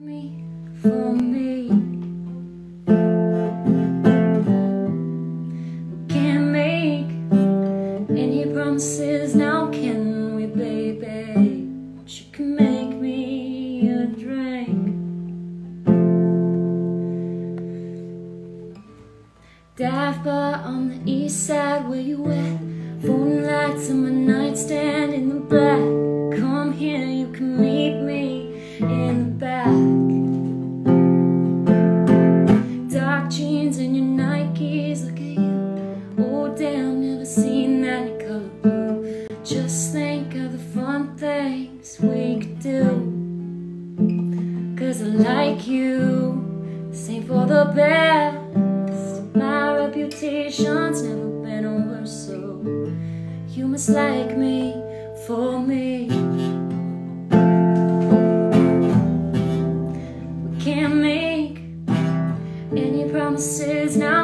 me for me. We can't make any promises now, can we, baby? But you can make me a drink. Dive bar on the east side where you at. Phone lights on my nightstand in the black. Come here, you can meet Just think of the fun things we could do. Cause I like you, same for the best. My reputation's never been over, so you must like me for me. We can't make any promises now,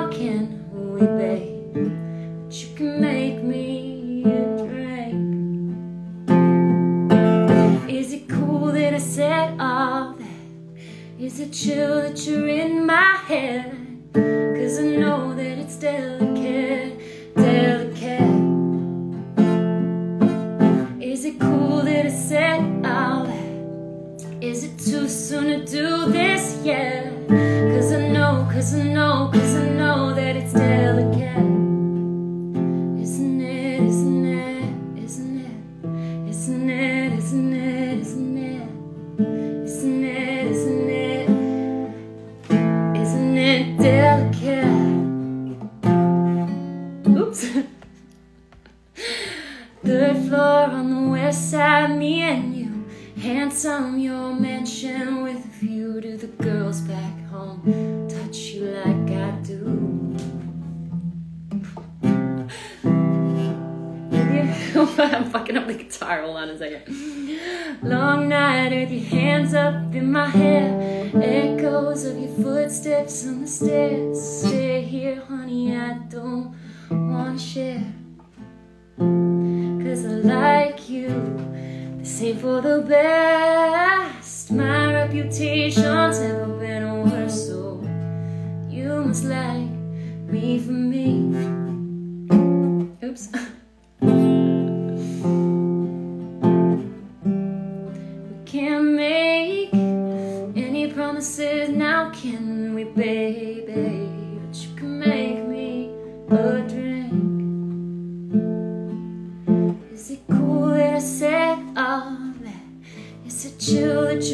chill I'm fucking up the guitar. Hold on a second. Long night with your hands up in my hair. Echoes of your footsteps on the stairs. Stay here, honey. I don't wanna share. Cause I like you. This ain't for the best. My reputation's never been worse. So you must like me for me. Oops.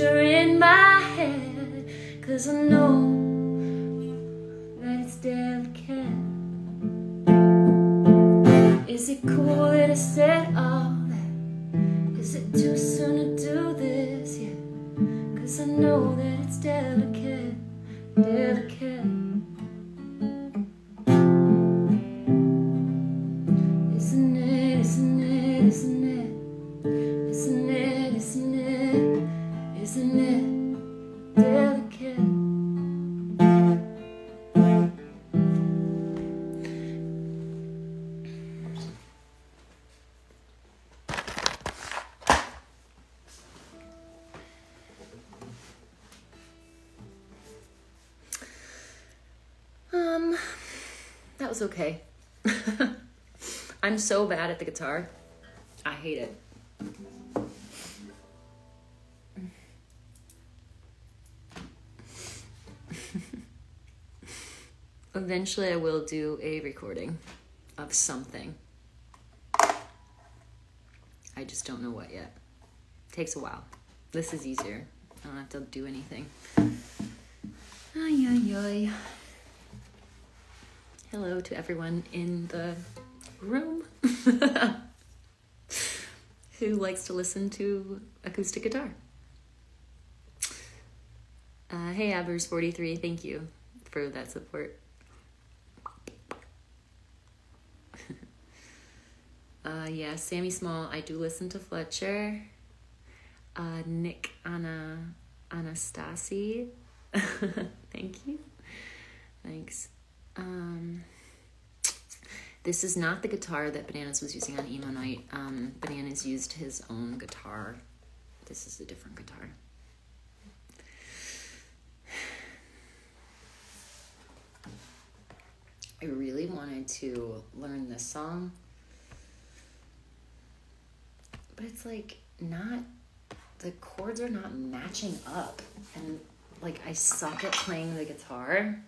chill in my head? Cause I know that it's delicate. Is it cool that I said all that? Is it too soon to do this yet? Cause I know that it's delicate, delicate. Was okay. I'm so bad at the guitar. I hate it. Eventually, I will do a recording of something. I just don't know what yet. Takes a while. This is easier. I don't have to do anything. Ay, ay, ay. Hello to everyone in the room who likes to listen to acoustic guitar. Uh, hey, Abers43, thank you for that support. uh, yeah, Sammy Small, I do listen to Fletcher. Uh, Nick Anna Anastasi, thank you. Thanks. Um, this is not the guitar that Bananas was using on Emo Night. Um, Bananas used his own guitar. This is a different guitar. I really wanted to learn this song, but it's like not, the chords are not matching up. And like I suck at playing the guitar.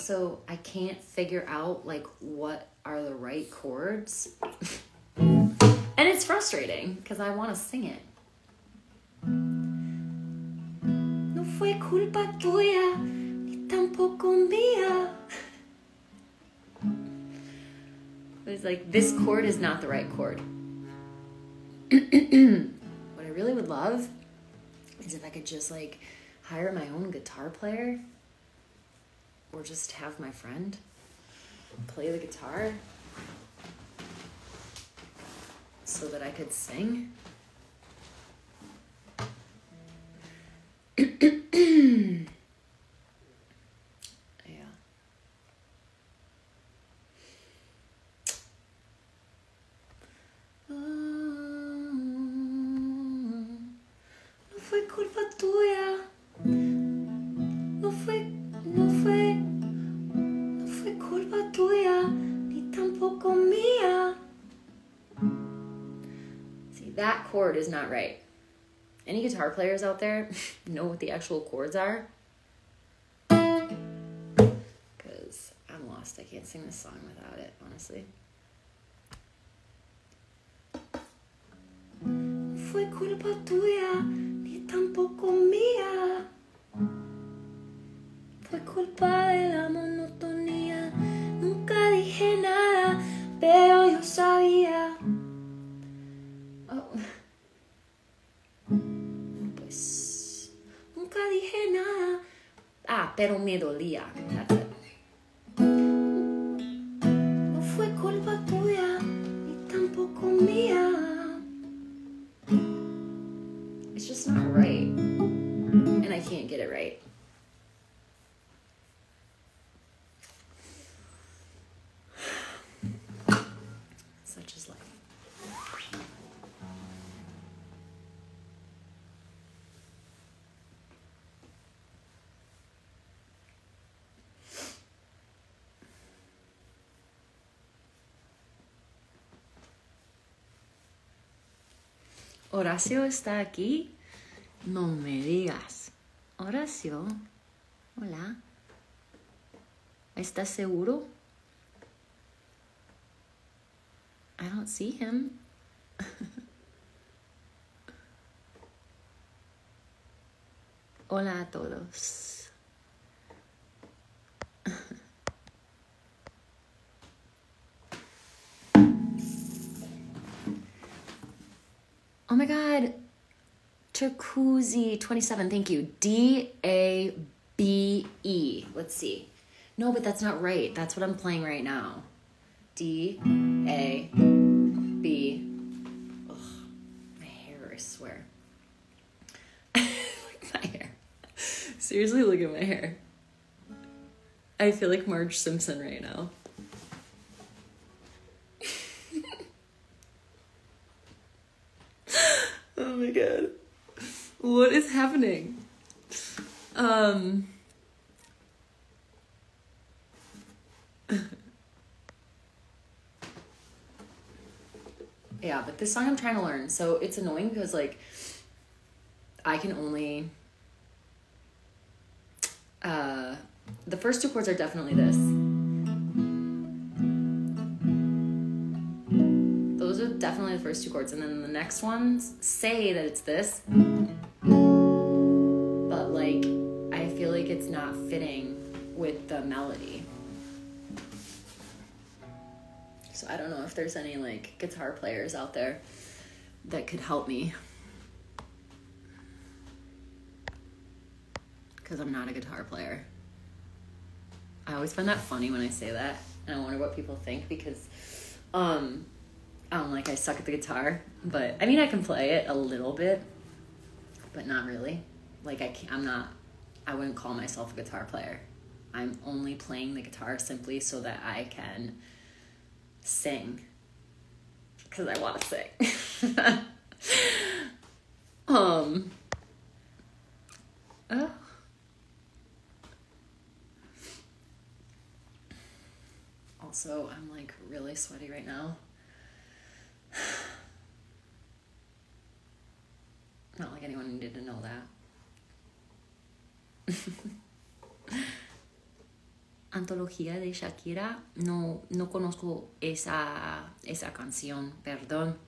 So I can't figure out like what are the right chords. and it's frustrating because I want to sing it. No fue culpa tuya ni tampoco mía. It's like this chord is not the right chord. what I really would love is if I could just like hire my own guitar player or just have my friend play the guitar so that I could sing. yeah. Ah. no fue culpa tuya. No fue, no fue, that chord is not right. Any guitar players out there know what the actual chords are? Because I'm lost. I can't sing this song without it, honestly. Fue culpa tuya, ni tampoco mía. Fue culpa de la Ah, pero me dolía. That's it. No fue culpa tuya, tampoco mía. It's just not right. And I can't get it right. Horacio está aquí. No me digas. Horacio. Hola. ¿Estás seguro? I don't see him. Hola a todos. God. Turkuzi27, thank you. D A B E. Let's see. No, but that's not right. That's what I'm playing right now. D A B. Ugh, my hair, I swear. my hair. Seriously, look at my hair. I feel like Marge Simpson right now. oh my god. What is happening? Um. yeah, but this song I'm trying to learn. So it's annoying because, like, I can only. Uh, the first two chords are definitely this. Definitely the first two chords, and then the next ones say that it's this, but like I feel like it's not fitting with the melody. So I don't know if there's any like guitar players out there that could help me. Because I'm not a guitar player. I always find that funny when I say that, and I wonder what people think because um, I'm like I suck at the guitar, but I mean I can play it a little bit, but not really. Like I can't, I'm not. I wouldn't call myself a guitar player. I'm only playing the guitar simply so that I can sing because I want to sing. um. Oh. Also, I'm like really sweaty right now. Antología de Shakira, no, no conozco esa, esa canción, perdón.